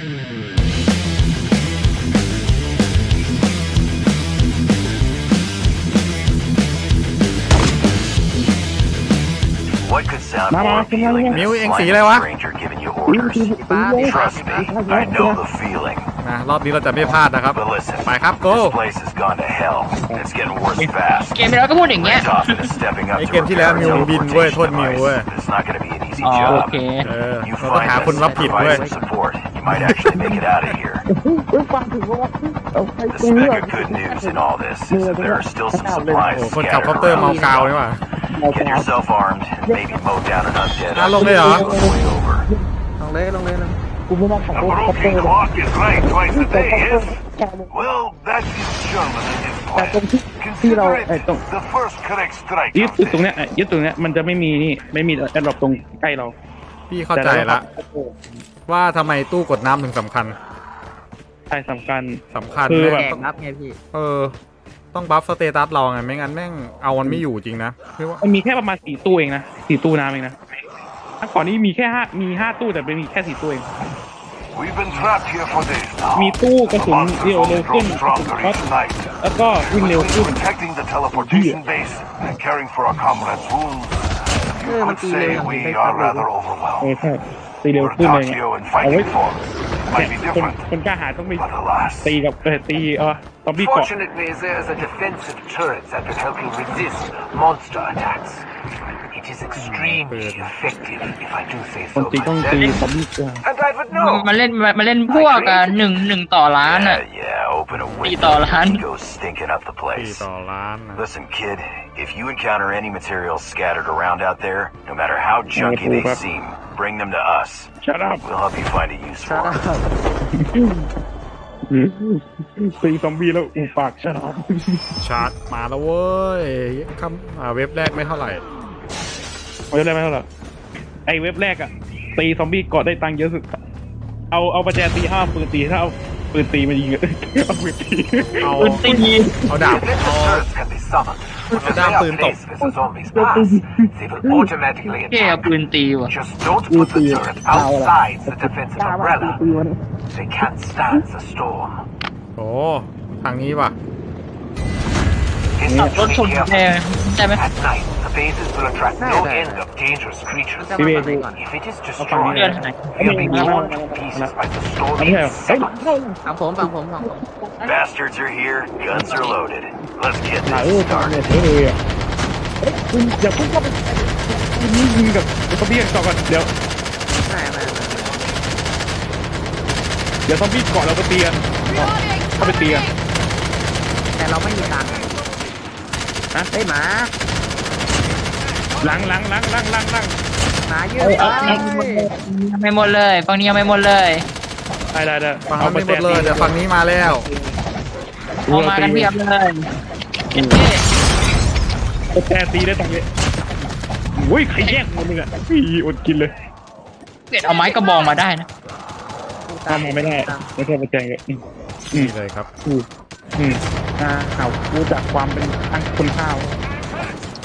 What could sound Mama, more appealing than a eng slimy xỉ đây quá. stranger giving you orders? Trust me, I know the feeling. นะรอบนี้เราจะไม่พลาดนะครับ But listen, ไปครับโก this place has gone to hell. and It's getting worse fast. เกมไปแล้วก็พูดอย่างเงี้ย Toffin is stepping up ไอ้ to เกมที่แล้ว repair มิว a บินเว้ยโทษ teleportation มิวเว้ย device. It's not going to be an easy อ๋อโอ job. เคเออ You เราต้อง find หา us คนรับ some ผิดเว้ย device and support. You might actually make it out of here. เฮ้ยฟังถึงว่าเอาไป The ตรงนี้ speck of good news in all this is that there are still some supplies โอ้โหคนขับ scattered คอปเตอร์เมา around. กาวนี่หว่า Get yourself armed and maybe mow down an undead Ah, long đây hả? on the way over. ลงเลยลงเลยลง กูไม่น่าขับรถคอปเตอ broken ร์เลย clock is right twice a day, yes? แค่นี้ Well, that is German in his แต่ตรง plan. ที่ที่เรา Consider ไอ้ตรง it the first correct strike ยึด of ยึดตรง this. เนี้ยอะยึดตรงเนี้ยมันจะไม่มีนี่ไม่มีแอดดรอปตรงใกล้เรา พี่เข้าใจละว่าทำไมตู้กดน้ำถึงสำคัญใช่สำคัญสำคัญคือแม่แบงแจบกนับไงพี่เออต้องบัฟสเตตัสเราไงไม่งั้นแม่งเอามันไม่อยู่จริงนะพี่ว่ามันมีแค่ประมาณสี่ตู้เองนะสี่ตู้น้ำเองนะ ถ้าก่อนนี้มีแค่ห้ามีห้าตู้แต่เป็นมีแค่สี่ตู้เอง We've been trapped here for days now. มีตู้กระ The สุน monsters เร็ว only เร็ว grow ขึ้นกระสุน stronger ช็อต each night. แล้วก็วิ่งเร็ว Between ขึ้น protecting the teleportation base and caring for our comrades' wounds, you Yeah, could but say the- we the- are rather เออ overwhelmed. ใช่ตีเร็ว We're ขึ้นเลยไง Tokyo and เอาไว้ fighting for it might be เนี่ยคน different, คนกล้าหาญต้องไป but alas, ตีกับเออตีเออFortunately, there's a defensive turret that can help you resist monster attacks. It is extremely effective, if I do say คน so ตีต้องตี myself. ตอมบี้เกาะ And I would know. มาเล่นมาเล่นพวกอ่ะหนึ่งหนึ่งต่อล้านอ่ะ Yeah, yeah, open a Đi window tỏ là hắn. and go stinking up the ตี place. ต่อล้านนะ Listen, kid, if you encounter any materials scattered around out there, no matter how junky they Pull back. seem, bring them to us. Shut up We'll help you find a use ชา for ด them. ตีซอมบี้แล้วอูปากฉลามชาร์จมาแล้วเว้ยคำอ่าเว็บแรกไม่เท่าไหร่เว็บแรกไม่เท่าไหร่ไอเว็บแรกอะตีซอมบี้เกาะได้ตังค์เยอะสุด เอาเอาประแจตีห้ามปืนตีถ้าเอาปืนตีมายิงอะเอาปืนตีเอาปืนตีเอาดาบ Defensive เอา turrets can be summoned. But if Đam they areปืนตบ placed where the zombies pass, they will automatically แกเอา attack. ปืนตีว่ะ Just don't put the turret outside the defensive กล้าว่าตี umbrella. ตีวันนี้ They can't stand the storm. โอ้ทางนี้ว่ะ ขับ รถ Be ชน careful. แกใช่ไหม At night, the bases will attract no Này, này, end này. of dangerous มัน creatures. จะมาฝั่งไหนก่อน If it is ฝั่งนี้ เดือน destroyed, ไหน we'll be torn to pieces by the storm อันนี้ in เหรอเฮ้ย seconds. ฝั่งผมฝั่งผมฝั่งผม Bastards are here, guns are loaded. Let's get หาเอ this อตอนเนี่ย started. เท่เลยอะเฮ้ยคุณอย่าเพิ่งเข้าไปยิงยิงกับซอมบี้เกาะก่อนเดี๋ยว ไม่ไม่ไม่ เดี๋ยวซอมบี้เกาะเราไปตีกันเข้าไปตีกัน แต่เราไม่มีตังค์ ฮะเฮ้ยหมาหลังหลังหลังหลังหลังหลังหมาเยอะไปยังไม่หมดเลยฝั่งนี้ยังไม่หมดเลยได้ได้ได้ฝั่งนั้นไม่หมดเลยเดี๋ยวฝั่งนี้มาแล้วเอามากันเพียบเลยเอ๊ะประแจตีได้ตรงนี้อุ้ยใครแย่งคนนึงอะอีอดกินเลยเปลี่ยนเอาไม้กระบองมาได้นะทำไม่ได้ไม่ใช่ประแจเลยอืมนี่เลยครับอืม อืมอ่าเอารู้จักความเป็นทั้งคนข้าว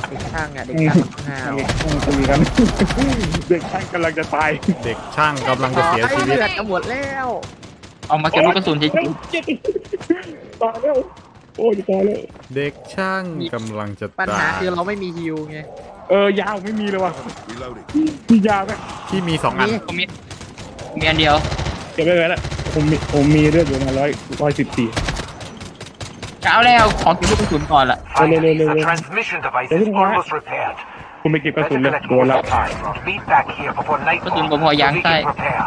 เด็กช่างอะเด็กช่างมันห้าวเด็กช่างตีกันเด็กช่างกำลังจะตายเด็กช่างกำลังจะเสียชีวิตเลือดจะหมดแล้วเอามาเก็บลูกกระสุนเฉยตายแล้วโอ้ยตายแล้วเด็กช่างกำลังจะปัญตาหายคือเราไม่มีฮิวไงเออยาวไม่มีเลยว่ะมียาวไหมที่มีสองอันๆผมมีมีอันเดียวเก็บไว้เลยละผมมีผมมีเลือดอยู่มาร้อยร้อยสิบสี่ เช้าแล้วขอเก็บลูกกระสุนก่อนละ Finally, no, no, no. the transmission device Doesn't is work. almost repaired. คุณไปเก็บกระ Better สุนเลย collect โดน more แล้ว supplies. Meet back here before กระสุน nightfall ผมพอยาง so we ใต้ can prepare.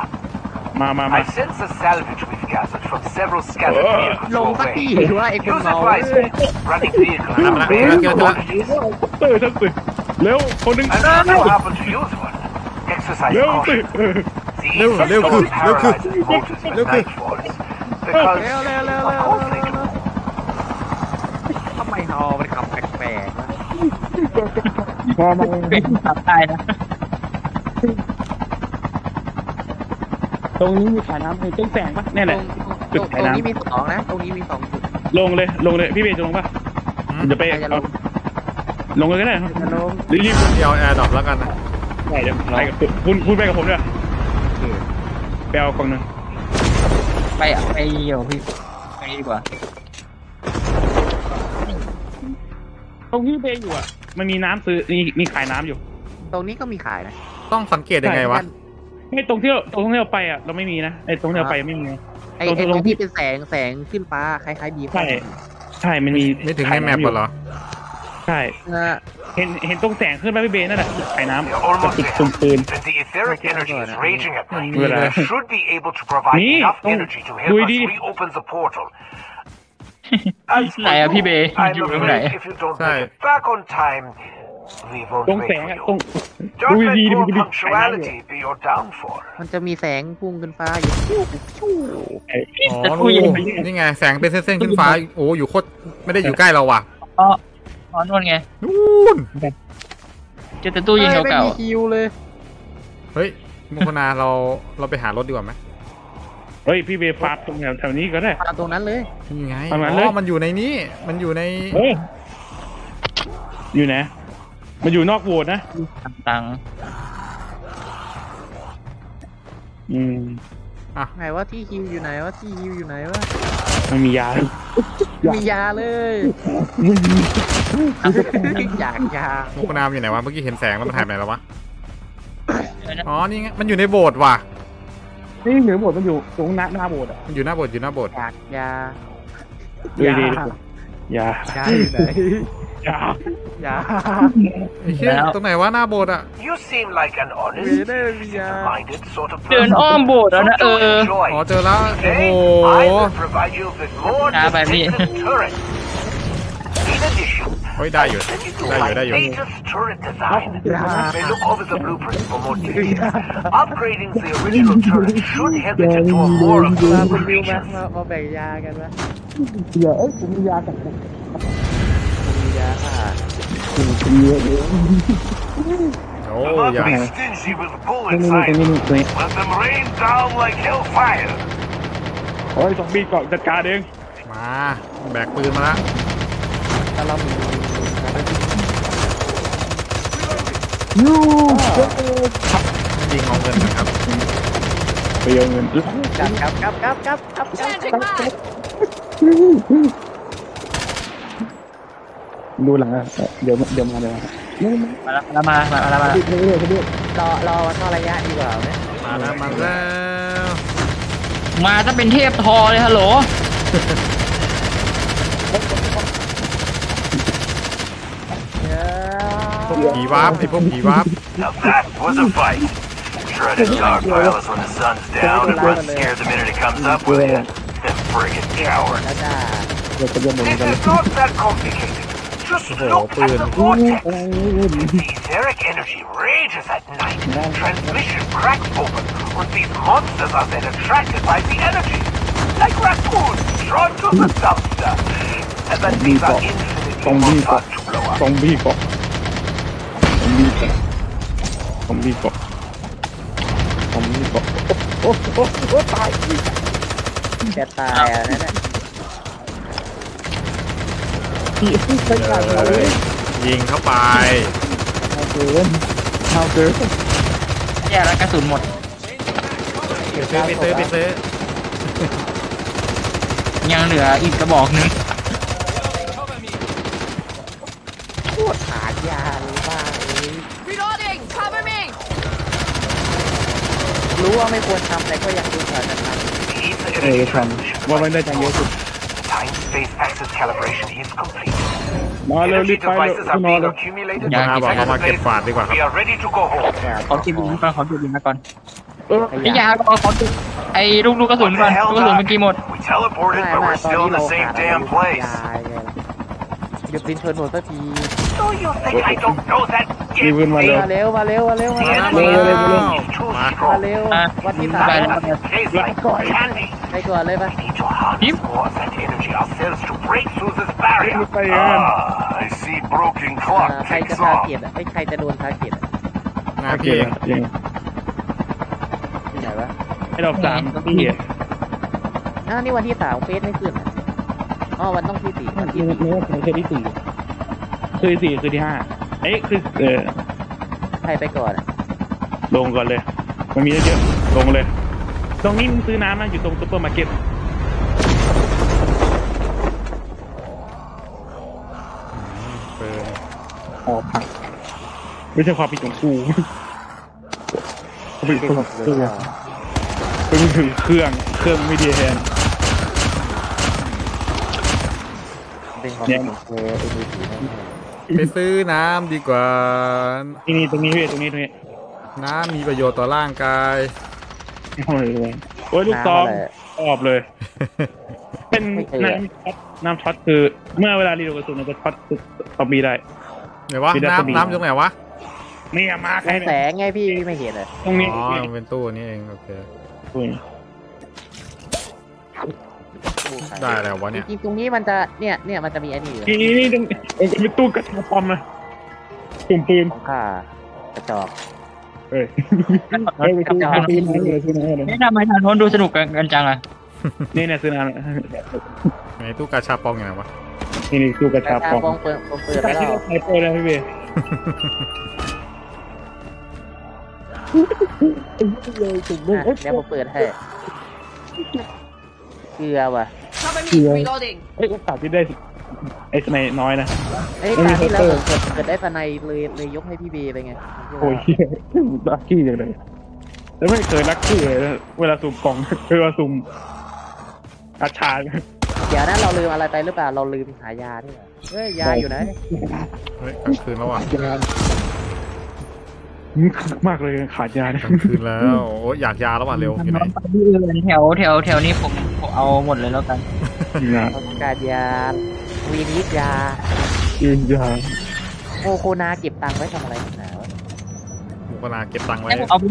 มามามา I sense the salvage we've gathered from several scattered vehicles ลง your สัก way. ทีหรือว่าไอ้คน Use เมา it เว้ย wisely. Running vehicles Làm will lại, fail làm lại, in làm lại. quantities. เตอร์ฉันสิเร็วคนหนึ่ง And if you happen to use one, exercise เร็วสิ caution. เออ The Lêu, insect lêu storm cư, lêu cư. paralyzes motors when Lêu cư. night falls. Because, เร็วเร็วเร็ว of เร็ว course they do. ทำไมฮ อมันขับแปลกๆวะมามาเป็นขับได้นะ ตรงนี้มีขายน้ำให้ต้นแสงปะเนี่ยแหตรละงจุตดรงขายตรงน้ำ นี้มีสองนะ ตรงนี้มีสองจุดลงเลย ลงเลย พี่เบย์จะลงปะอืมผมจะไปใครจะลเอางลงเลยก็ได้จะลงรีบเดียว airdrop แล้วกันนะๆได้เดี๋ยวไปกับคุณคุณไปกับผมด้วยไปเอากล่องหนึ่งโไปอะไปเดี๋ยวพี่ไปดีกว่า ตรงที่เบย์อยู่อะ มันมีน้ำซื้อมีมีขายน้ำอยู่ตรงนี้ก็มีขายนะต้องสังเกตยังไงวะไม่ตรงที่เราตรงที่เราไปอะเราไม่มีนะไอ้ตรงที่เราไปไม่มีนะไอ้ตรงไอ้ตตรรงงที่เป็นแสงแสงขึ้นฟ้าคล้ายๆดีใช่ใช่มันมีไม่ถึงในขายแมน้ำปอยู่เหรอใช่เออเห็นเห็นตรงแสงขึ้นไหมพี่เบย์นั่นแหละขายน้ำ We're กระ almost ติก there. ตุนปืน And the etheric ไหนอะพี่ you, เบย์ I'm อยู่ตรงไหน afraid if you don't Sai. make it back on time, we won't ตรงแส wait ง for อะตรง you. ดู Don't ดี let ๆดู poor ดีๆขายน้ำอยู่ punctuality be your downfall. มันจะมีแสงพุ่งขึ้นฟ้าอยู่ฟิวฟิวอ๋อรู้นี่ไงแสงเป็นเส้นๆขึ้นฟ้า โอ้อยู่โคตรไม่ได้อยู่ใกล้เราว่ะอ๋ออ๋อนู่นไงนู่นเจอแต่ตู้เย็นอ้ไม่เก่ามีฮิวเลย เฮ้ยมุคนาเราเราไปหารถดีกว่าไหม เฮ้ยพี่เบย์ฟาร์มตรงแถวแถวนี้ก็ได้มาตรงนั้นเลยนี่ไงทำงานอ๋เลยอมันอยู่ในนี้ มันอยู่ในเฮ้ยอยู่ไหนมันอยู่นอกโหวตนะๆตังค์อืมไหนว่าที่ฮิวอยู่ไหนว่าที่ฮิวอยู่ไหนวะไม่มียามียาเลยอยากยามุกนามอยู่ไหนวะ เมื่อกี้เห็นแสงแล้วมันหายไปไหนแล้ววะ อ๋อ นี่ไง มันอยู่ในโบสถ์ว่ะ นี่เหนือโหวตมันอยู่ตรงหน้าหน้าโหวตอะมันอยู่หน้าโบสถ์อยู่หน้าโบสถ์อยากยาดูดีๆยายาอยู่ไหนยายาไอ้เหี้ยตรงไหนวะหน้าโบสถ์อะ You seem like an honest, Really, yeah. business-minded sort of เดิน person. อ้อมโบสถ์แล้ว So นะเอ do อ enjoy. อ๋อเจอแล้วโอ้โห Today, I will provide you with more Ah, by me. defensive turrets. In addition, เฮ้ยได้อยู่ send you to ได้อยู่ my ได้อยู่ latest turret design. You may look over the blueprints for more details. Upgrading the original turret should help it into a more มา affordable เป็นฮิวมา region. มามาแบ่งยากันวะ เดี๋ยวเอ้ยผมมียากับผม มียาอ่ะ โอ้ Do not ยัง be stingy with นี่ bullets, นี่ตรงนี้ Simon. นี่ตรงนี้ Let them rain down like hellfire. โอ้ยซอมบี้เกาะจัดการเอง มา แบกปืนมาละ ถ้าเรามี ยิงเอาเงินนะครับไปเอาเงินกับกับกับกับกับกับกับดูหลังอะเดี๋ยวเดี๋ยวมาเดี๋ยวมามาแล้วมาแล้วมาแล้วมาแล้วรอรอวันเท่าระยะดีกว่าไหมมาแล้วมาแล้วมาถ้าเป็นเทพทอเลยฮัลโหล ผีวาร์ปไอพวกผีวาร์ป Now that was a fight. Shredded stockpile us when the sun's down and run scared the minute it comes up with it. Friggin' coward. แล้วจ้า It is not that complicated. Just Oh, look at the brilliant. vortex. The etheric energy rages at night. Transmission cracks open when these monsters are then attracted by the energy. Like raccoons drawn to the dumpster. And then these are infinitely more fun to blow up. ซอมบี้เกาะซอม บี้เกาะซอมบี้เกาะซอมบี้เกาะโอ้โหโอ้ตายแกตายอะนั่นแหละพี่ไปกลางเอ้ยยิงเข้าไปเกินเอาเกินแย่แล้วกระสุนหมดไปซื้อไปซื้อไปซื้อยังเหลืออีกกระบอกหนึง โคตรหายาเลยบ้าเลย Reloading! Cover me! รู้ว่าไม่ควรทำแต่ก็ยังดูสถานการณ์ The เออ energy ท transmission ำว่ามันได้จังเยอะสุด Time-space axis calibration is complete. มาเร็วรี Energy บไปเร็ว devices คุ are ณนอน being เร็ว accumulated. มาบอกเรามาเก็บฝาดดีกว่าครับ We are ready to go home. ขอเก็บยิงก่อนขอเก็บยิงมาก่อนเออไอ้ยาก่อนขอเก็บไอ้ลูกลูกกระสุนก่อนลูกกระสุนเมื่อกี้หมด We teleported, ไม่ but ไม่ we're ตอน still นี้ in เรา the หา same อะไร damn ยา place. ไงหยุดดินเชิญหมดสักที So you think I don't know that มีปืนมาเร็ว มาเร็วมาเร็วมาเร็วมา The เร็ว enemy มาแล้ว is too มามา strong. เร็วอะวันที่ไปสามแล้ว It tastes like candy. ไปก่อนเลยปะ We need to harness more of that energy ourselves to break through this barrier. Ah, I see broken อ่า clock ใครจะ ticks ทา off. เกียรติอะไม่ใครจะโดนทาเกียรติอะงานโอเคพี่เองยังที่ไหนวะให้ดอกสามพี่อ้าวนี่วันที่สามเฟซไม่ขึ้นอะอ๋อวันต้องที่สี่วันที่นี่สี่นี่คือที่สี่คือสี่คือที่ห้าเอ้ยคือเออใครไปก่อนอะลงก่อนเลย มันมีเยอะๆลงเลย ตรงนี้มึงซื้อน้ำนะอยู่ตรงซุปเปอร์มาร์เก็ตเปิดอ๋อผักไม่ใช่ความผิดของกูไม่ใช่ความผิดของกูเป็นถึงเครื่องเครื่องไม่ดีแทนเป็นความเป็นของเธอเป็นมือถือนั่นเองไปซื้อน้ำดีกว่านี่นี่ตรงนี้พี่ตรงนี้ตรงนี้ น้ำมีประโยชน์ต่อร่างกาย โอ้ยโอ้ยลูกซองชอบเลย เป็นน้ำช็อตน้ำช็อตคือ เมื่อเวลา reload กระสุนมันจะช็อตซอมบี้ได้ ไหนวะ มีดัชนี น้ำน้ำตรงไหนวะนี่อะมาใครแสเนี่ยงไงพี่พี่ไม่เห็นเลยตรงนี้อ๋อ มันเป็นตู้นี่เอง โอเคอุ้ยได้แล้ววะเนี่ย จริงๆตรงนี้มันจะเนี่ยเนี่ยมันจะมีไอ้นี่อยู่นี่นี่นี่ตรงเอ้ยเป็นตู้กระชาปอมนะตุ่มปืนของข้ากระจอก เฮ้ยเฮ้ยไปซื้อไปซื้อน้ำเลยซื้อน้ำเลยนี่ทำไมทางโน้นดูสนุกกันจังอะนี่เนี่ยซื้อน้ไหนตู้กาชาปองอยู่ไหนวะำนี่นี่ตู้กระกระชาชาปอมปองเปิดเปิดกไประแล้ชาวไซเปอร์แล้วพี่เบย์เลยถึงเรื่องอะเอ๊ะเดี๋ยวผมเปิดให้เกลือว่ะ Cover me. Reloading. เอ้ยโอกาสที่ได้ ไอ้สไนน้อยนะ เอ้ยไม่มีตาที่แล้วเซผอร์มเกิดเกิดได้สไนเลยเลยยกให้พี่เบย์ไปไงโอ้ยลักกี้อย่างไรแล้วไม่เคยลักกี้เลยเวลาสุ่มกล่อง เวลาสุ่มอาชาเดี๋ยวนั้นเราลืมอะไรไปหรือเปล่าเราลืมหายาด้วยเฮ้ยยาอยู่ไหนเฮ้ยกลางคืนแล้วอะมากเลยขาดยาเนี่ยกลางคืนแล้วโอ้ยอยากยาแล้วว่ะเร็วอยู่ไหนที่อื่นแถวแถวแถวนี้ผมผมเอาหมดเลยแล้วกัน นะต้องการยา วีนิดยายืนยาโมโคนาเก็บตังค์ไว้ทำอะไรนักหนาวะหมูกนาเก็บตังค์ไว้ให้ผมเอาไป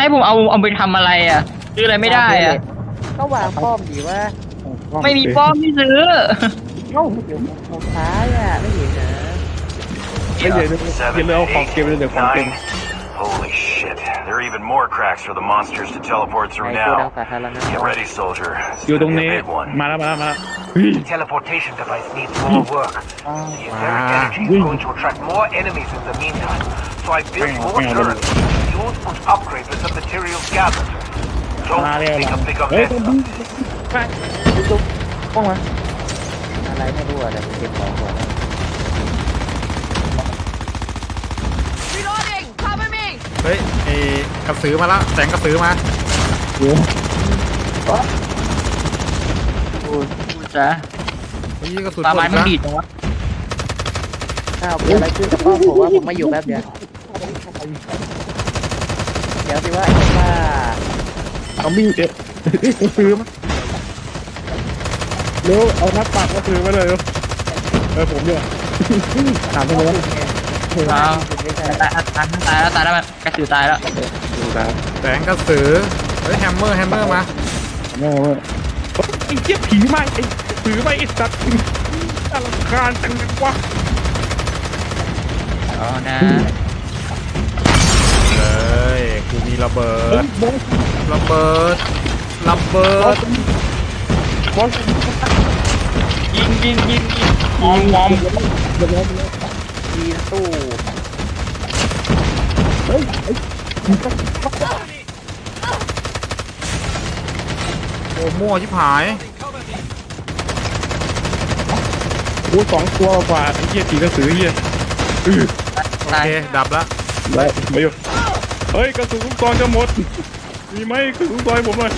ให้ผมเอาเอาไปทำอะไรอะ ซื้ออะไรไม่ได้อะ ก็วางป้อมดีว่าไม่มีป้อมที่ซื้อเอ้าเดี๋ยวผมท้ายอะไม่เห็นนะไม่เดี๋ยวเดี๋ยวเราเอาของเก็บเลยเดี๋ยวของเก็บ Nine. Holy shit. There are even more cracks for the monsters to teleport ใน through โกดัง now. สาธารณะ Get ready, soldier. It's อยู่ตรง gonna be นี้ a big one. มาแล้วมาแล้วมาแล้ว The teleportation device needs more work. The etheric Ah. energy is going to attract more enemies in the meantime. So I built more Hang on, turrets to use and upgrade with the materials gathered. Don't Ah, there make a we bigger go. mess. of it. ป้องมา อะไรไม่รู้อ่ะแต่ผมเก็บของก่อน เฮ้ยไอ้กระสือมาละแสงกระสือมาดูจ้ะเฮ้ยกระสุนปลาไม้หมมันดดีละดจังวะอ้าวเกิดอะไรขึ้นกับป้อมผมว่าผมไม่อยู่แป๊บเดียวเดี๋ยวสิว่าไอ้ว่าเอามีดเอ๊ะซื้อมาเร็วเอานักปักมาซื้อมาเลยเร็วเออผมเนี่ยถามไปเลยอ้า วไม่ใช่ตายตายตายแล้วตายแล้วมันกระสือตายแล้วดูนะแสงกระสือเฮ้ยแฮมเมอร์แฮมเมอร์มาแม่ว่าไอ้เจี๊ยบผีมาไอ้ถือไปไอ้สัตว์อลังการจังเลยวะอ๋อนะเลยกูมีระเบิดระเบิดระเบิดบอลยิงยิงยิงยิงมอมมอม ยีนตู้โอ้มั่วชิบหายกูสองตัวกว่าไอ้เหี้ยผีกระสือเหี้ยอือโอตายเคดับละได้ไม่อยู่เฮ้ยกระสุนลูกซองจะหมด มีไหมกระสุนลูกซองให้ผมหน่อย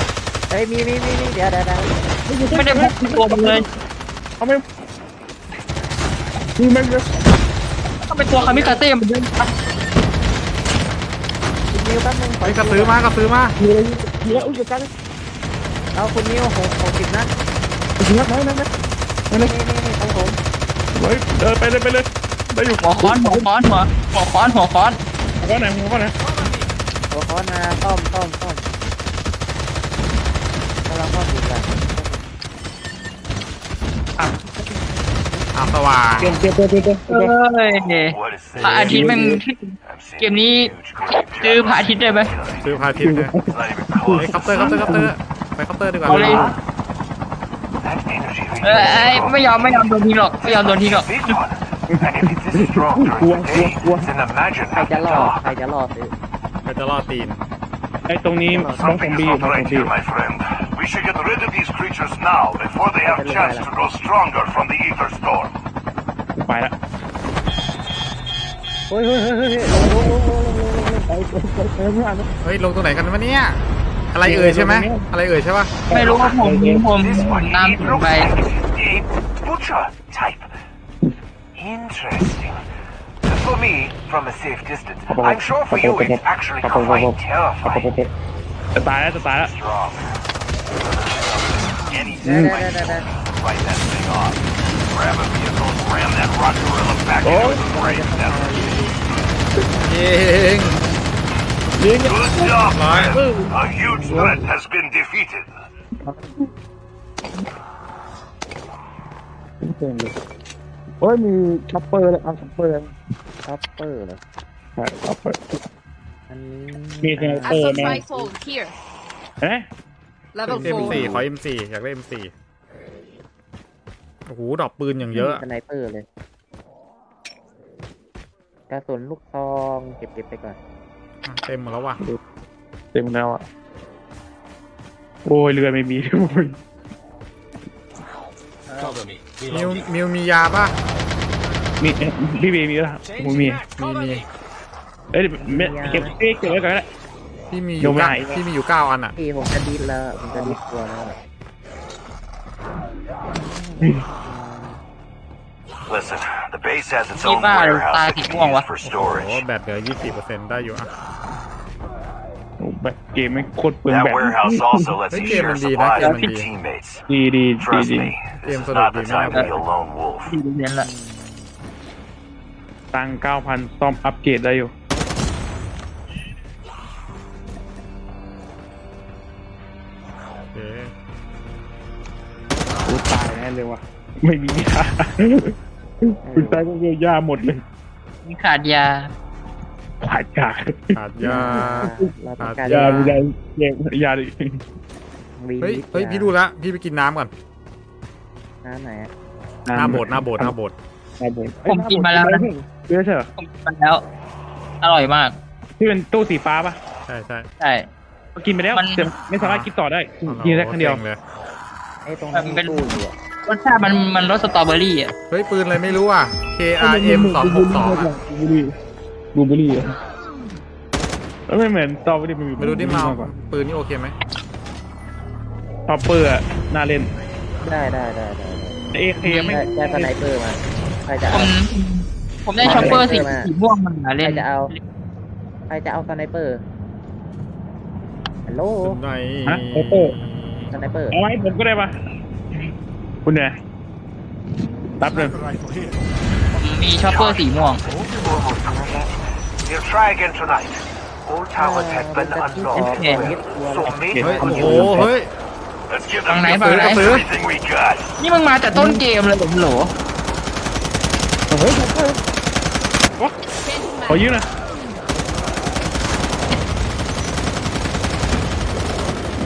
เฮ้ยมีมีมีมีเดี๋ยวเดี๋ยวเดี๋ยวไม่ได้พกตัวมันเลยเอาไหมมีไหมเนี่ย ต้องเป็นตัวคามิคาเซ่มันเดินคุณนิวแป๊บนึงเฮ้ยกระสือมากระสือมามีอะไรมีแล้วอุ้ยจะกันเอาคุณนิวหกหกสิบนัดถึงแล้วไหนไหนไหนนี่นี่นี่ของผมเฮ้ยเดินไปเลยไปเลยได้อยู่หัวค้อนหัวค้อนหัวหัวค้อนหัวค้อนหัวข้อไหนหัวข้อไหนหัวค้อนมาต้อมต้อมต้อมกำลังต้อมอยู่กัน อะสว่างเตรียมเตรียมเตรียมเตรียมเตรียมเอ้ย What is พระอา this? ทิตย์แม่ง I'm seeing เกมนี้ huge grave ซื้อพระอาทิตย์ได้ไหมซื้อพาทิตย์เลย It's not even เฮ้ย close. คัพเตอร์คัพเตอร์คัพเตอร์ไปคัพเตอร์ดีกว่าเอาเลย That energy เอ้ยเอ้ยไม่ยอมไม่ยอมโดนทิ้งหรอกไม่ยอมโดนทิ้งหรอก big one. And if it's this strong during the day, then imagine ใครจะ after รอ dark. ใครจะรอซื้อไปจะล่อตีนไอ้ตรงนี้น้องซอม Something is บี้ not น้องซอม right บี้ here, my friend. We should get rid of these creatures now before they have a chance to grow stronger from the ether storm. ไปละ เฮ้ยเฮ้ยเฮ้ยเฮ้ยลงลงลงลงลงลงไปไปไปไปไม่ทัน เฮ้ยลงตรงไหนกันวะเนี่ยอะไรเอ่ยใช่ไหมอะไรเอ่ยใช่ปะ ไม่รู้ว่าผมผม This one, ตาม it ถึง looks ไป like a butcher type. Interesting. For me, from a safe distance, I'm sure for you it's actually quite ปะ terrifying. ปะจะตายแล้วจะตายแล้ว Strong. Any ได้ได้ได้ได้ fight that thing off. Grab a vehicle and ram that rock gorilla back into its brain cell. เอง Good job, Right. man. A huge threat has been defeated. เต็มเลยโอ้ยมีช็อปเปอ ร์เลยเอาช็อปเปอร์ช็อปเปอร์เหรอใช่เอาไปอันนี้มีสไนเปอร์ Assault แม่ rifle here. เอ๊ะ Level เอ็ม 4. สี่ขอเอ็มสี่อยากได้เอ็มสี่โอ้โหดอกปืนอย่างเยอะสไนเปอร์เลยกระสุนลูกซองเก็บเก็บไปก่อนอะเต็มหมดแล้วว่ะ เต็มแล้วอะ โอ้ยเรือไม่มีโอ้ยมิวมิวมียาปะมีเอ๊ะพี่เบมีแล้วผมมีมีมีเอ้ยเม็ดเก็บเอ้ยเก็บไว้ก่อนก็ได้ พี่มีอเดี๋ยยู่วไม่เก้าได้พี่มีอยู่เก้าอันอะพี่ผมจะดิสแล้วผมจะดิสตัวแล้ว Listen, the base has its Di own ba, warehouse that tagi can ko be ang used wa- for โอ้ storage. แบตเหลือยี่สิบเปอร์เซ็นต์ได้อยู่อะโอ้แบบเกมไม่โคตรเปลือง That แบบ warehouse also lets Hey, you Jim share and Dee, supplies Jim with and your Dee. teammates. ดีดีดี Trust ดี me, Jim this is sort not of the Dee, time to man. be a lone wolf. ที่เรียนละตังเก้าพันซ่อมอัปเกรดได้อยู่ เลยว่ะไม่มียาคุณตายก็เยียวยาหมดเลยมีขาดยาขาดยาขาดยาเราต้องขาดการยาไม่ได้เยียวยาดิวีเฮ้ยเฮ้ยพี่ดูละพี่ไปกินน้ำก่อนน้ำไหนอะหน้าโบสถ์หน้าโบสถ์หน้าโบสถ์น้าโบสถ์ผมกินมาแล้วนะเยอะเถอะผมกินมาแล้ว อร่อยมากที่เป็นตู้สีฟ้าป่ะใช่ใช่ใช่กินไปแล้วมันแต่ไม่สามารถกินต่อได้อ๋อกินได้ครั้งเดียวจ๋เลยไอ้ตรงนั้นมันเป็นตู้อยู่อะ รสชาติมันมันรสสตรอเบอรี่อะเฮ้ยปืนอะไรไม่รู้อะ KRM สองหกสองอะบลูเบอรี่บลูเบอรี่อะแล้วไม่เหมือนตอไม่ได้มันมีไม่รู้ที่เมากกว่าปืนนี่โอเคไหมท็อปเปอร์อะน่าเล่น ได้ได้ได้ได้เอเคไม่ได้ได้สไนเปอร์มาใครจะผเอามผมได้ช็อปเปอร์สีมาสีม่วงมาใครเล่นจะเอาใครจะเอาสไนเปอร์ฮัลโหลปืนไหนฮะโอโต้สไนเปอร์เอาไว้ผมก็ได้ปะ คุณเนี่ยรับเลยผมมีช็อปเปอร์สีม่วง Almost complete. We'll try again tonight. All towers have been unlocked. Okay. So maybe เฮ้ย we โอ้ can โห เฮ้ย Let's give ฝั่ง them ไหน the ฝั่งไหนซื้อ everything we got. นี่มึงมาแต่ต้นเกมเลยผมโหลเฮ้ยเฮ้ยขอยืมหนะ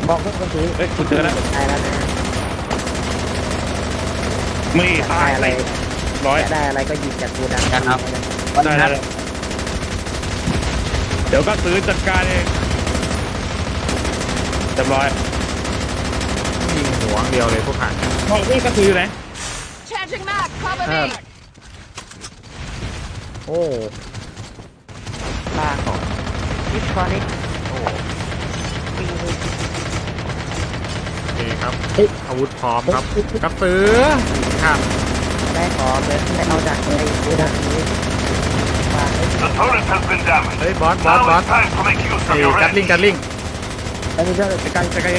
บอกให้คนซื้อเอ้ยคุณเจอแล้วได้แล้วนะ ไม่ตายได้อะไรร้อยได้อะไรก็หยิบจากกูดังนะครับได้ได้ได้เดี๋ยวก็ซื้อจัดการเองเรียบร้อยยิงหัวเดียวเลยพวกหันพอเอ้ยก็ซื้ออยู่ไหน Charging mag. Cover me. โอ้บ้าของอิสคอนิกโอ เคครับ อาวุธพร้อมครับกระสือครับได้ของเลยได้เอาจากไอ้กูดังนี้วางไว้ The turret has been damaged. เฮ้ยบอสบอส Now บอส it's time to make use ไอ้ of your กัดลิง range. กัดลิงอันนี้ได้จะไกลจะไกล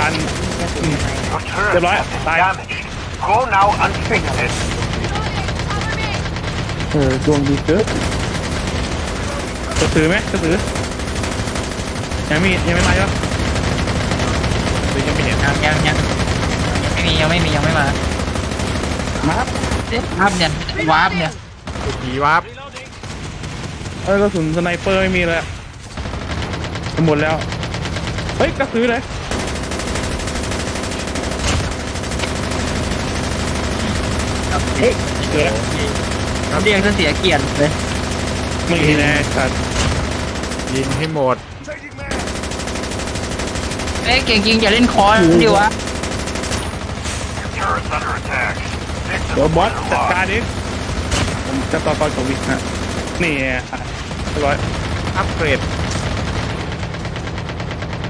อันแค่ตัวไหน Your turret Good luck. has been Bye. damaged. Go now and fix it. Cover me. เออดวงดีเกินจะซื้อไหมจะซื้อยังมียังไม่มาใช่ปะ หรือยังไม่เห็นยังยังยังไม่มียังไม่มียังไม่มามาครับเอ๊ะ warp เนี่ย warp เนี่ยผีวับเออกระสุน sniper ไม่มีเลยอะหมดแล้ว เฮ้ยก็ซื้อเลยเอ๊ะเอ๊ะเรียกซะเสียเกียรติเลยไม่มีแน่ชัดยิงให้หมด เอ้ยเก่งจริงอย่าเล่นคอนดิวะ Turret's under attack. Fix it เดี๋ยวบอส before จัด they're การ lost. ดิผมจะต่อตอนของวิกนะนี่อะเรียบร้อยอัปเกรด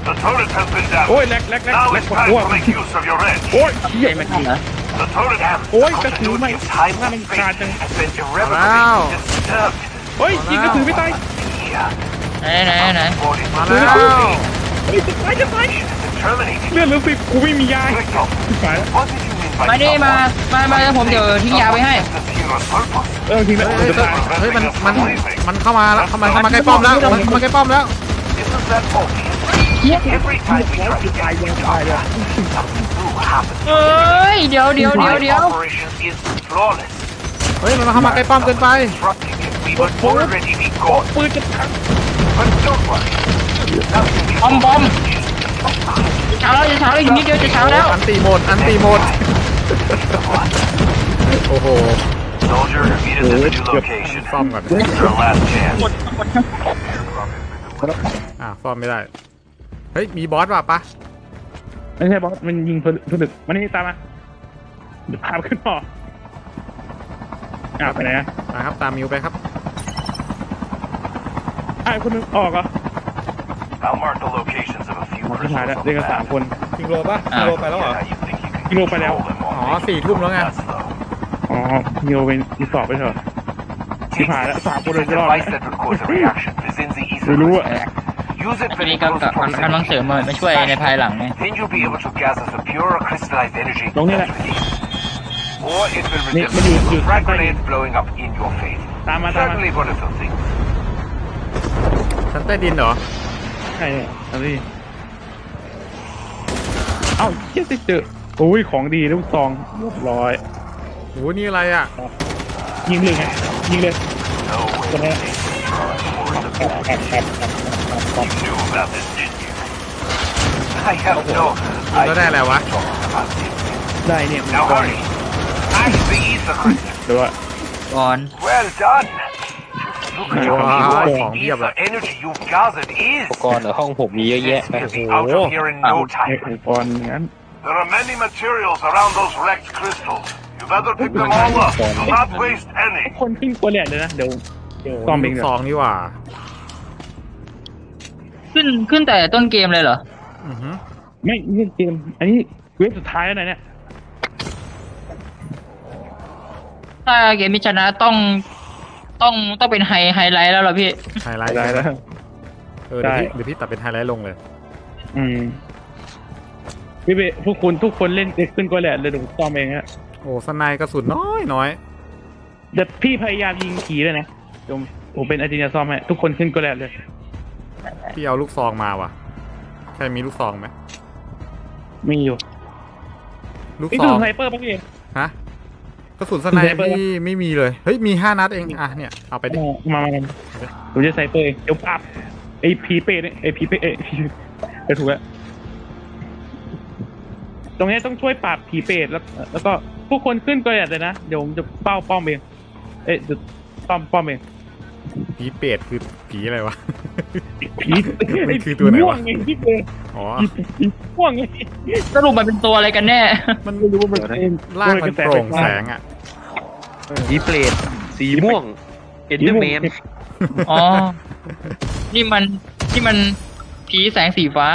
The turret has been โอ้ย damaged. แลกแลกแลก Now แลก it's ปวด time หัว to make use of your edge. โอ้ยเหี้ยใช่ไม่ทันเหรอ The turret has Ôi, the cái thứ continuity mày- of time nó and mình space cài chân. has been Wow. irrevocably disturbed. เฮ้ยยิงกระสือไม่ตาย Here, ไหนไหนไหน transported มา to แล้ว เฮ้ยจะตายจะตาย terminated. เลือดเหลือสิบกูไม่มียา Victor, ตายแล้วมาดิมา มา มาแล้วผมเดี๋ยวทิ้งยาไว้ให้ เออทีแล้วเฮ้ยจะตายเฮ้ยมันมันมันเข้ามาแล้วเข้ามาเข้ามาใกล้ป้อมแล้วมันเข้ามาใกล้ป้อมแล้วเอ้ยเดี๋ยวเดี๋ยวเดี๋ยวเดี๋ยวเฮ้ยมันเข้ามาใกล้ป้อมเกินไปปืนจะพัง But don't worry. Nothing we บอมบอม is เช้าแล้วจะเช้าแล้วอีกนิดเดียวจะเช้าแล้วอันตีโหมด อันตีโหมด โอ้โห Soldier, meet us at the new location. ซ่อมก่อน It's our last chance. อ่าซ่อมไม่ได้ เฮ้ย มีบอสว่ะปะไม่ใช่บอสมันยิงผลึกผลึกมันนี่ตามมาเดี๋ยวพาไปขึ้นหออ่าไปไหนอะนะครับ ตามมิวไปครับอ่าคนนึงออกเหรอ I'll mark the locations of a few สุดท้าย crystals แล้ว on เรียก the กันสาม map. คนกิโลปะกิโลไปแล้วเหรอ How you think you can กิโลไปแล้ว control them อ๋อ while สี่ทุ่มแล้วไง That's slow. อ๋อโยเป็นรีสอร์ทไปเถอะ Take Phải đã this. phạm It's vào a rồi, device rồi. that records a reaction within the ไม่รู้ ether. อะ Use it อั when นนี้ in ก็ close กับมัน proximity. มันเสริมมามาช่วยในภายหลังไง Then you'll be able to gather the pure crystallized energy Đúng như that's này. released. Or it will Nè, resist mình dùng- dùng frag tay. grenades blowing up in your face. ตามมาตามมา Certainly wonderful things. ชั้นใต้ดินเหรอ ใช่เนี่ยอันนี้เอ้าเจ๊เจอโอ้ยของดีลูกซองเรียบร้อยโหนี่อะไรอะ ยิงเลยไงยิงเลย No way. ตัวนี้ You knew about this, didn't you? I have no แล้วได้อะไรวะ about this. ได้เนี่ย Now hurry. Act the ether crystal. เดี๋ยวอะก่อน Well done. Look at how Wow, pure phòng the hiệp ether ạ. energy you've gathered is. ก่อนเหรอห้องผมมีเยอะแยะ We'll ไป be out of here in no ไอ้ time. อุปกรณ์งั้น There are many materials around those wrecked crystals. You better pick them all up. Do not waste any. คนขึ้นตัวแหลกเลยนะเดี๋ยวซอมเองลูกเดี๋ยซวองนี่หว่า ขึ้นขึ้นแต่ต้นเกมเลยเหรอ อือหือไม่นี่เกมอันนี้ wave สุดท้ายแล้วนะเนี่ยถ้าเกมนี้ชนะต้อง ต้องต้องเป็นไฮไฮไลท์แล้วเหรอพี่ ไฮไลท์ได้แล้ว เออเดี๋ยวได้พี่เดี๋ยวพี่ตัดเป็นไฮไลท์ลงเลย อืมพี่เบพวกคุณทุกคนเล่นขึ้นตัวแหลกเลยเดี๋ยวผมซอมเองฮะโอ้สไนด์กระสุนน้อยน้อยเดี๋ยวพี่พยายามยิงผีเลยนะเดี๋ยวผมเป็นอาจารย์ซอมให้ทุกคนขึ้นตัวแหลกเลย พี่เอาลูกซองมาว่ะ ใครมีลูกซองไหมมีอยู่ ลูกนี่ซคือองสไนเปอร์ป่ะพี่ฮะ กระสุนสไนด์สไนเปอร์พี่ไม่มีเลย เฮ้ย มีห้านัดเอง อะ เนี่ย เอาไปดิ มามามาผมจะไซเปอร์เองเดี๋ยวปับไอ้ผีเปรตเนี่ยไอ้ผีเปรตเอ้ยเดี๋ยวถูกแล้วตรงนี้ต้องช่วยปราบผีเปรตแล้ว แล้วก็ผู้คนขึ้นตัวแหลกเลยนะ เดี๋ยวผมจะเป้าป้อมเอง เอ๊ะจะป้อมป้อมเอง ผีเป็ดคือผีอะไรวะ ผีมันคือตัวไหนวะม่งไงพี่เปรตอ๋อผีม่วงไงสรุปมันเป็นตัวอะไรกันแน่ มันไม่รู้ว่ามันเป็นล่างมันโปร่งแสงอะผีเปรตสีม่วงเอ็นเดอร์แมนอ๋อ นี่มันนี่มันผีแสงสีฟ้า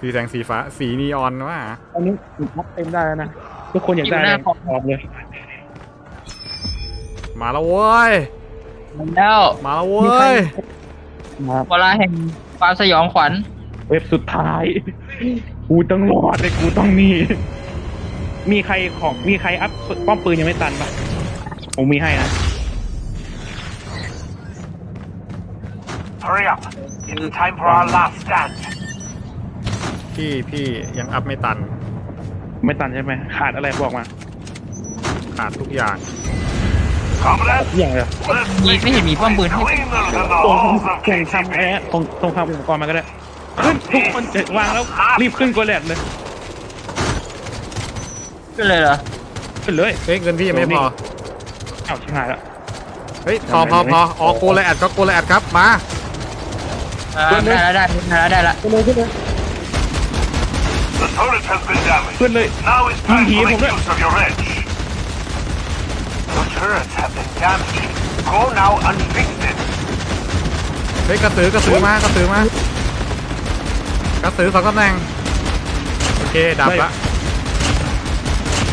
สีแสงสีฟ้า สีนีออนว่าอันนี้พับเต็มได้แล้วนะ ทุกคนอยากได้อยู่หเลน้ายคอมตอบเลยมาแล้วเว้ย แล้วมาแล้วเว้ยมาเวลาแห่งความสยองขวัญ เว็บสุดท้าย กูต้องรอดเลยกูต้องมีมีใครของมีใครอัพป้อมปืนยังไม่ตันปะผมมีให้นะ Hurry up. It's time for our last stand. พี่พี่ยังอัพไม่ตัน ไม่ตันใช่ไหมขาดอะไรบอกมา ขาดทุกอย่าง อย่างเลยมีไม่เห็นมีป้อมปืนให้ตรงแข่งทำแอะตรงตรงทำอุปกรณ์มาก็ได้ขึ้นทุกคนเจะวางแล้วรีบขึ้นกดแลดเลยขึ้นเลยเหรอขึ้นเลยเฮ้ยเงินพี่ยังไม่พอเอ้าชิบหายแล้วเฮ้ยพอพอพอออกโกเลแอดก็โกเลแอดครับมาได้แล้วได้ได้แล้วได้แล้วขึ้นเลยขึ้นเลย turret has been damaged. เพื่อนเลย Now it's time Here, to make here, use of your edge. Your turrets have been damaged. Go now and fix it. เฮ้ยกระสือกระสือมากระสือมากระสือสองตำแหน่งโอเคดับละ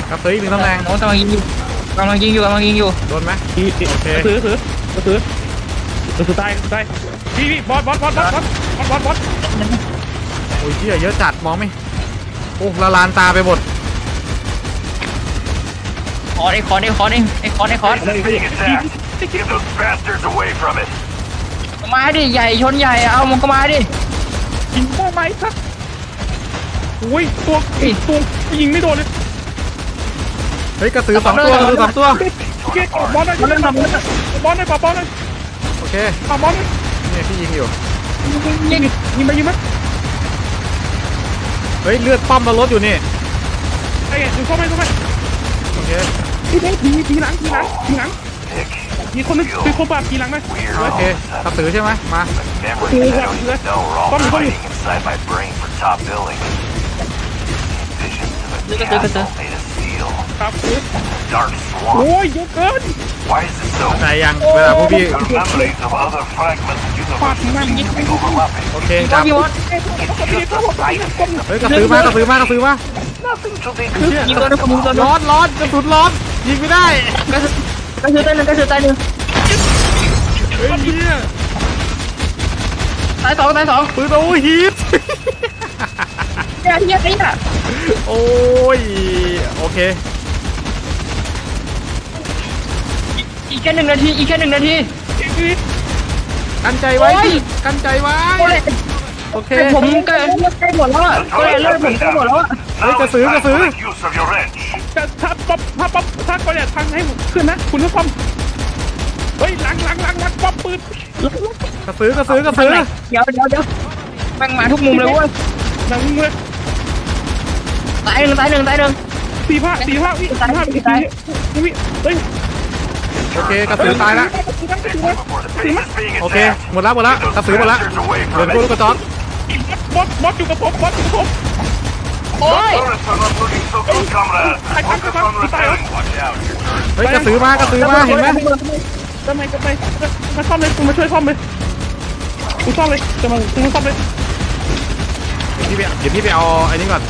กระสืออีกหนึ่งตำแหน่งโน้ตกำลังยิงอยู่กำลังยิงอยู่กำลังยิงอยู่โดนไหมอีอีโอเคกระสือกระสือกระสือกระสือตายกระสือตายพี่พี่บอสบอสบอสบอสบอสบอสบอสโอ้ยเหี้ยเยอะจัดมองไม่โอ้ละลานตาไปหมดค อร์ดไอ้คอร์ดไอ้คอร์ดไอ้คอร์ดไอ้คอร์ด It's being attacked. Give those bastards away from it. มาดิใหญ่ชนใหญ่เอามันก็มาดิยิงบ้าไหมสักโอ้ยตัวอีกตัวยิงไม่โดนเลยเฮ้ยกระสือสองตัวกระสือสองตัวโอเคบอสหน่อยบอสหน่อยบอสหน่อยบอสหน่อยปาบอสหน่อยโอเคปาบอสหน่อยนี่พี่ยิงอยู่ยิงดิยิงไปยิงไปเฮ้ยเลือดป้อมเราลดอยู่นี่ไอ้ยิงเข้าไปเข้าไปโอเค ทีทีทีหลังทีหลังทีหลังมีคนนึงมีคนบาดทีหลังไหมโอเคกระสือใช่ไหมมา Memories I don't even know are all Come, come. hiding inside my brain for top billing. Visions of a Look at this, castle made of steel. ครับ Dark โอ้ swamp. ยเยอะเกิน Why is it so? ใจยังเวลาพวกพี่ Your memories of other fragments of ปาด universes มันยิง overlapping. โอเคดับพี่วอส It's just a side effect. เฮ้ยกระสือมากระสือมากระสือมา Nothing to be เชี่ยยิงตัวนึงยิงตัวนึงร้อนร้อนกระสุนร้อน ยิงไม่ได้กระสือกระสือตายหนึ่งกระสือตายหนึ่งเฮ้ยเหี้ยตายสองตายสองปืนโอ้ฮีทเฮียเฮียเฮียโอ้ยโอเค อีกแค่หนึ่งนาทีอีกแค่หนึ่งนาทีกันใจไว้โอ้ยกันใจไว้โอ้ยโอเคแต่ผมใกล้ใกล้หมดแล้วอะก็เลยเลิกผมใกล้หมดแล้วอะเฮ้ย Now กระ it's สือกระ time สื to อ make use of your edge. แต่ถ้าป๊อปถ้าป๊อปถ้าก็เนี่ยทางให้ผมขึ้นนะ คุณต้องซ่อมเฮ้ยหลังหลังหลังหลังป๊อปปืนกระสือกระสือกระสือเดี๋ยวเดี๋ยวเดี๋ยวแม่งมาทุกมุมเลยเว้ยหลังเลยตายหนึ่งตายหนึ่งตายหนึ่งสี่ห้าสี่ห้าวิสี่ห้าวิสี่วิเฮ้ยโอเคกระสือตายละ Before the base is being โอเค attacked. หมดแล้วหมดแล้วกระสือหมดแล้ว Bastards away เหลือ from พวกลู it. กกระจอกบอสบอสอยู่กับผมบอสอยู่กับผม โอ้ย Turrets are not looking so good, comrade. Focus on repairing. Watch out. Your turret เฮ้ยกระสือมากระสือมาเห็นไหมทำไมทำไมมาซ่อมเลยคุณมาช่วยซ่อมเลยคุณซ่อมเลยจะมาคุณมาซ่อมเลยเดี๋ยวพี่ไปเดี๋ยวพี่ไปเอาไอ้นี่ก่อน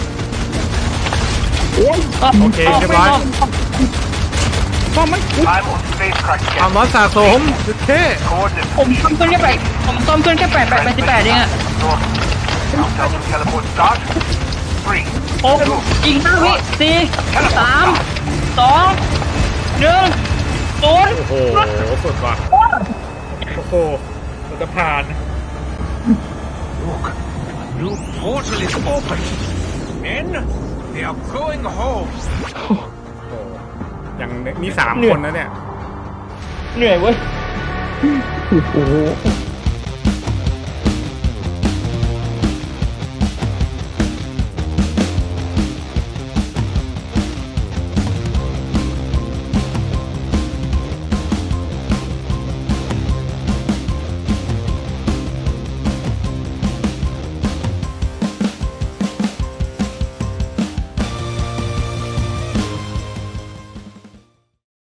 โอเคเรียบร้อย ซ่อมไหม I'm on spacecraft ความ scan. ร้อนสะสมโอเค Coordinates. ผมซ่อมขึ้นแค่แปดผมซ่อมขึ้นแค่แปดแปดแปดสิบแปดเองอะ Countdown to teleport start. Three. หกอีกห้าวิสี่สามสองหนึ่งศูนย์โอ้โหสุดว่ะโอ้โหเราจะผ่าน New portal is open. Men, they are going home. โอ้โหอย่างนี่สามคนนะเนี่ย เหนื่อยเว้ย โอ้โห